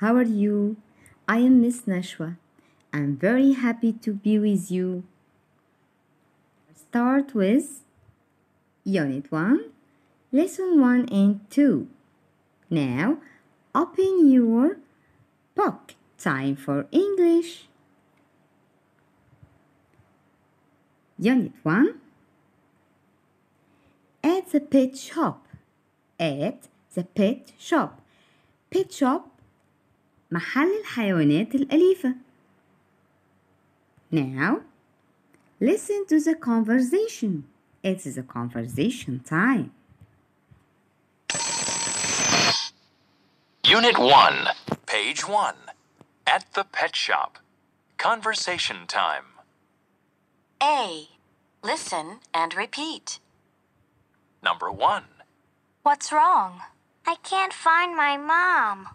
How are you? I am Miss Nashwa. I'm very happy to be with you. Start with Unit 1, Lesson 1 and 2. Now, open your book. Time for English. Unit 1 At the pet shop. At the pet shop. Pet shop محل الحيوانات الأليفة. Now, listen to the conversation. It is a conversation time. Unit 1, Page 1. At the pet shop. Conversation time. A. Listen and repeat. Number 1. What's wrong? I can't find my mom.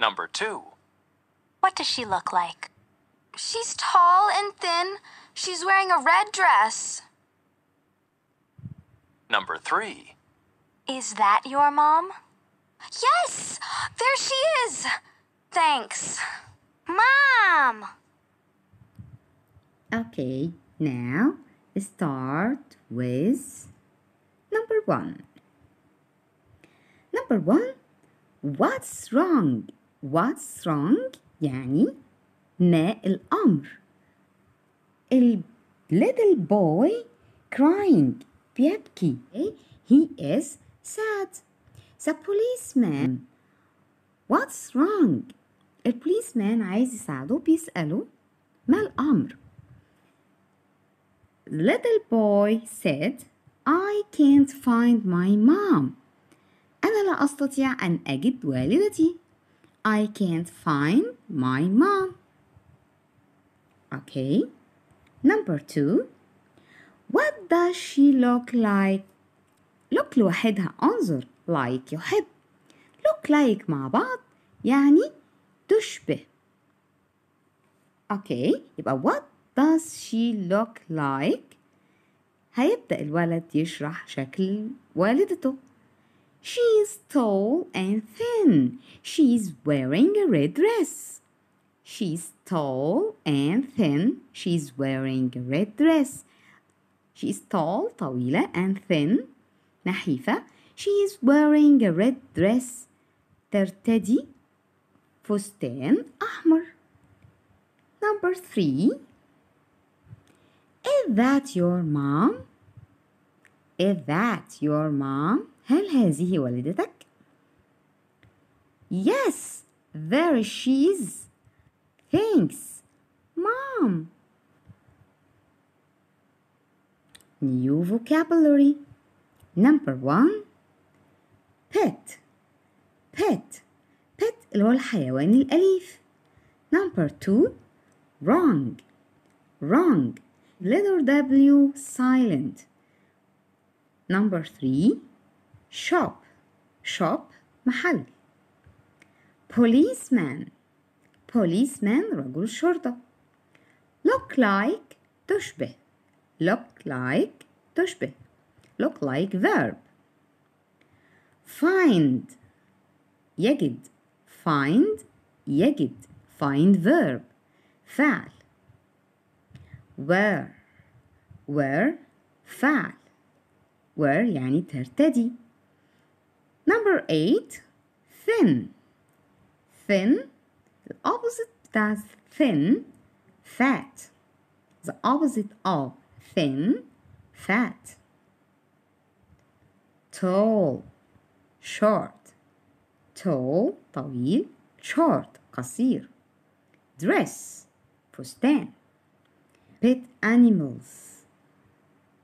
Number 2. What does she look like? She's tall and thin. She's wearing a red dress. Number 3. Is that your mom? Yes! There she is! Thanks. Mom! Okay, now start with number one. Number one, what's wrong? What's wrong? يعني ما الأمر. ال little boy crying بيبكي. He is sad. The policeman What's wrong? البوليسمان عايز يساعده بيسأله ما الأمر؟ Little boy said I can't find my mom أنا لا أستطيع أن أجد والدتي I can't find my mom Okay Number two What does she look like? look لوحدها انظر like يحب look like مع بعض يعني تشبه اوكي يبقى what does she look like هيبدأ الولد يشرح شكل والدته She's tall and thin. She's wearing a red dress. She's tall and thin. She's wearing a red dress. She's tall طويلة and thin نحيفة. She's wearing a red dress. ترتدي فستان أحمر. Number three. Is that your mom? Is that your mom? هل هذه والدتك؟ Yes, there she is. Thanks, mom. New vocabulary. Number one. Pet. Pet. Pet اللي هو الحيوان الأليف. Number two. Wrong. Wrong. Letter W silent. Number three. Shop. Shop محل. Policeman. Policeman رجل شرطة. Look like تشبه. Look like تشبه. Look like verb. Find يجد. Find يجد. Find verb. فعل. Where where فعل. Where يعني ترتدي. Number eight thin. Thin the opposite بتاع thin fat. The opposite of thin fat. Tall short. Tall طويل short قصير. Dress فستان. Pet animals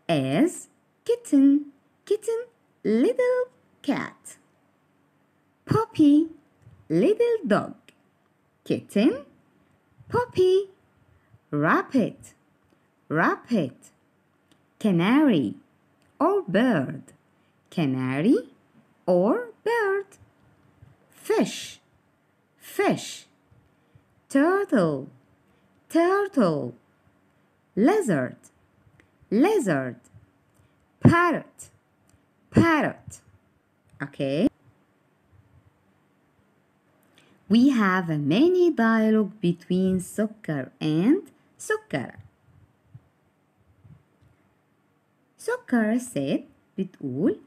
as kitten kitten little cat. Puppy little dog. Kitten puppy rabbit. Rabbit. Canary or bird. Canary or bird. Fish fish. Turtle turtle. Lizard lizard. Parrot parrot okay we have a mini dialogue between سكر and سكر سكر said بتقول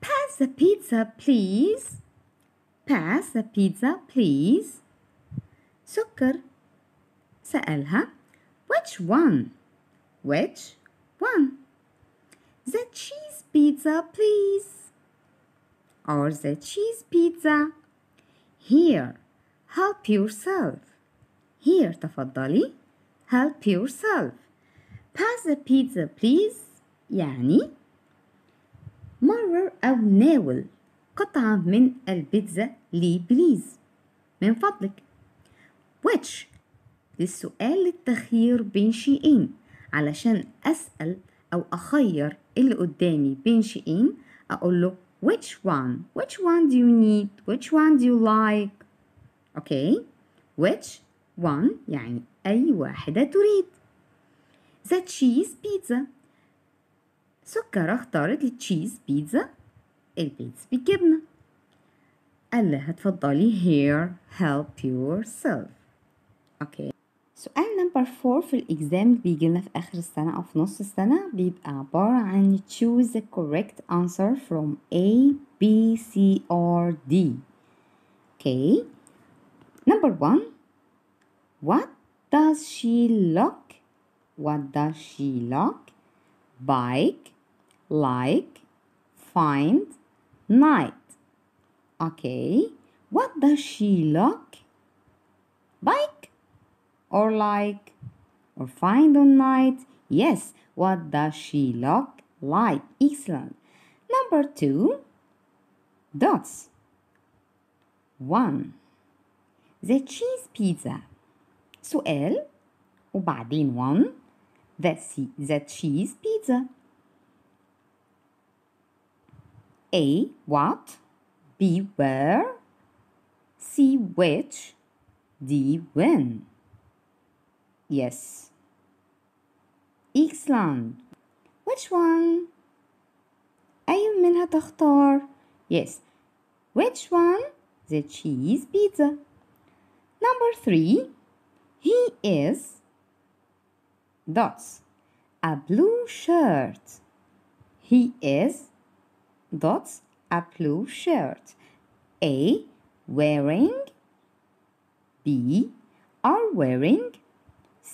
pass the pizza please pass the pizza please سكر سألها which one which one the cheese pizza please Or the cheese pizza. Here help yourself. Here تفضلي. Help yourself. Pass the pizza please. يعني مرر أو ناول قطعة من البيتزا لي بليز من فضلك. Which? للسؤال للتخيير بين شيئين. علشان أسأل أو أخير اللي قدامي بين شيئين أقول له which one which one do you need which one do you like okay which one يعني أي واحدة تريد the cheese pizza سكر اختارت التشيز بيتزا البيتزا بالجبنة قال لها اتفضلي here help yourself اوكي سؤال نمبر 4 في الإكزام اللي بيجي لنا في آخر السنة أو في نص السنة بيبقى عبارة عن choose the correct answer from A, B, C or D. Okay. Number one. What does she look? What does she look? Bike, like, find, night. Okay. What does she look? Bike or like or find on night? Yes. What does she look like? Excellent. Number two, dots. One, the cheese pizza. سؤال وبعدين one, the, the cheese pizza. A. What? B. Where? C. Which? D. When? Yes. Excellent. Which one? أي منها تختار؟ Yes. Which one? The cheese pizza. Number three. He is dots. A blue shirt. He is dots. A blue shirt. A. Wearing. B. Are wearing.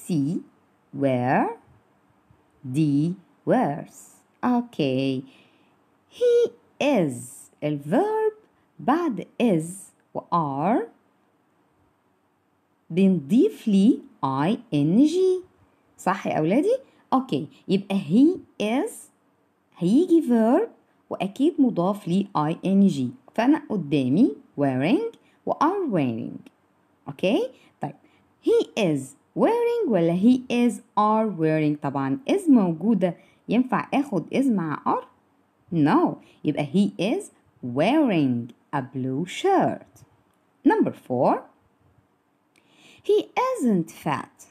C. Wear? D. Wears? Okay. He is. a verb. بعد is و are بنضيف لي ing صح يا أولادي؟ أوكي يبقى he is هيجي verb وأكيد مضاف لي ing فأنا قدامي wearing و are wearing Okay. طيب he is wearing ولا he is are wearing طبعا is موجودة ينفع اخد is مع are no يبقى he is wearing a blue shirt number four he isn't fat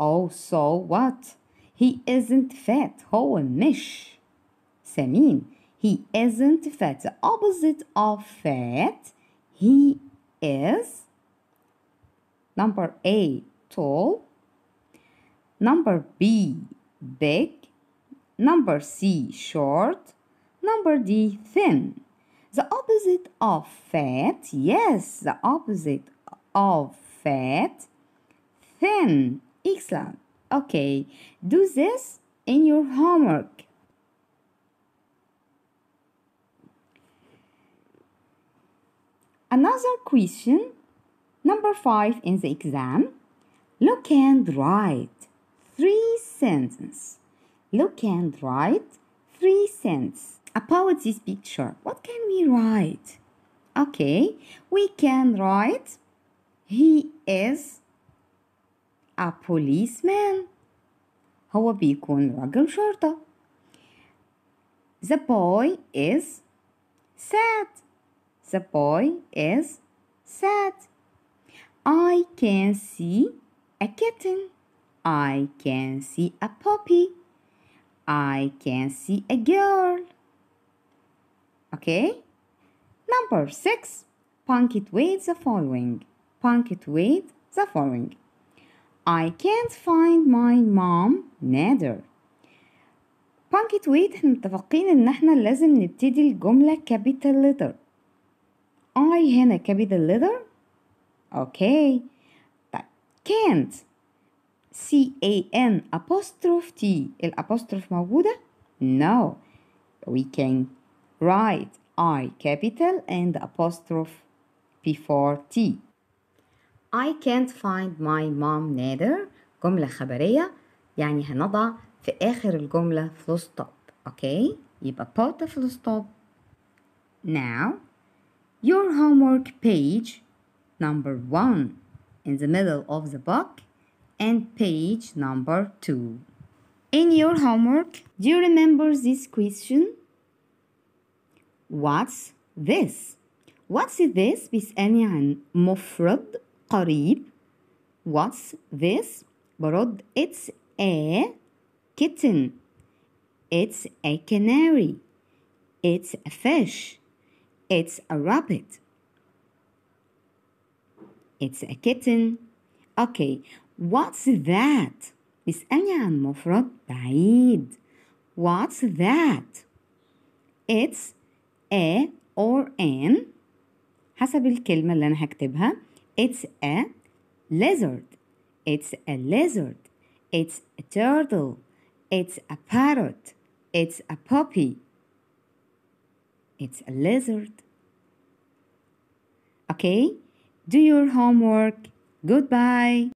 oh so what he isn't fat هو مش سمين he isn't fat the opposite of fat he is number A tall number B big. Number C short. Number D thin. The opposite of fat yes the opposite of fat. Thin excellent. Okay do this in your homework. Another question number 5 in the exam look and write three sentences look and write three sentences about this picture what can we write okay we can write he is a policeman هو بيكون رجل شرطة the boy is sad the boy is sad I can see a kitten. I can see a puppy. I can see a girl. Okay? Number six. Punctuate the following. Punctuate the following. I can't find my mom neither. Punctuate احنا متفقين ان احنا لازم نبتدي الجملة capital letter. I هنا capital letter. Okay. Can't C A N apostrophe T الapostrophe موجودة no we can write I capital and apostrophe before T I can't find my mom neither جملة خبرية يعني هنضع في آخر الجملة full stop أوكي يبقى put a full stop now your homework page number one in the middle of the book and page number two in your homework do you remember this question what's this what's this بيسألني عن مفرد قريب what's this برد it's a kitten it's a canary it's a fish it's a rabbit it's a kitten okay what's that بيسألني عن مفرد بعيد what's that it's a or an حسب الكلمة اللي أنا هكتبها it's a lizard it's a lizard it's a turtle it's a parrot it's a puppy it's a lizard okay Do your homework. Goodbye